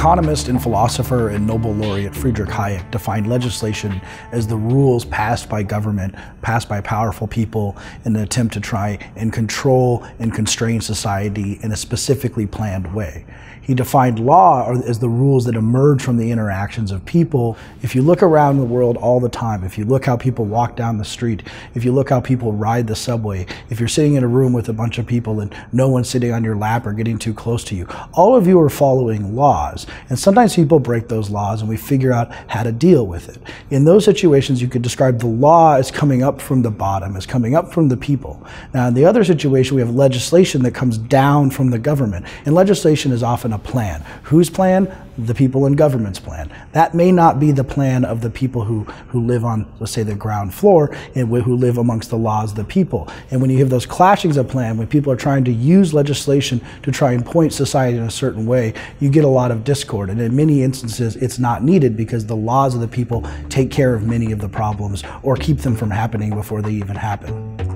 economist and philosopher and Nobel laureate Friedrich Hayek defined legislation as the rules passed by government, passed by powerful people in an attempt to try and control and constrain society in a specifically planned way. He defined law as the rules that emerge from the interactions of people. If you look around the world all the time, if you look how people walk down the street, if you look how people ride the subway, if you're sitting in a room with a bunch of people and no one's sitting on your lap or getting too close to you, all of you are following laws. And sometimes people break those laws and we figure out how to deal with it. In those situations, you could describe the law as coming up from the bottom, as coming up from the people. Now, in the other situation, we have legislation that comes down from the government. And legislation is often a plan. Whose plan? The people in government's plan. That may not be the plan of the people who, who live on, let's say, the ground floor and who live amongst the laws of the people. And when you have those clashings of plan, when people are trying to use legislation to try and point society in a certain way, you get a lot of discord. And in many instances, it's not needed because the laws of the people take care of many of the problems or keep them from happening before they even happen.